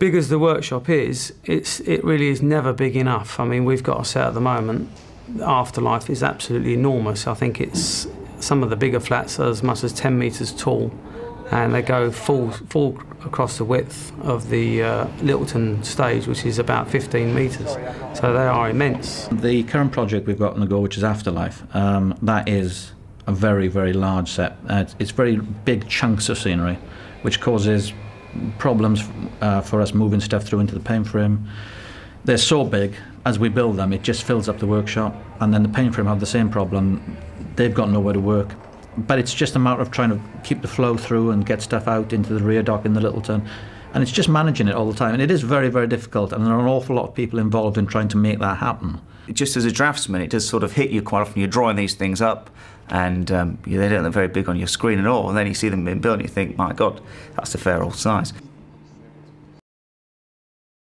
big as the workshop is, it's it really is never big enough. I mean, we've got a set at the moment. Afterlife is absolutely enormous. I think it's some of the bigger flats are as much as 10 metres tall, and they go full full across the width of the uh, Lyttelton stage, which is about 15 metres. So they are immense. The current project we've got on the go, which is Afterlife, um, that is a very, very large set. Uh, it's very big chunks of scenery, which causes problems uh, for us moving stuff through into the paint frame. They're so big, as we build them, it just fills up the workshop, and then the paint frame have the same problem. They've got nowhere to work. But it's just a matter of trying to keep the flow through and get stuff out into the rear dock in the Lyttelton. And it's just managing it all the time. And it is very, very difficult, and there are an awful lot of people involved in trying to make that happen. Just as a draftsman, it does sort of hit you quite often. You're drawing these things up, and um, they don't look very big on your screen at all. And then you see them being built, and you think, my God, that's a fair old size.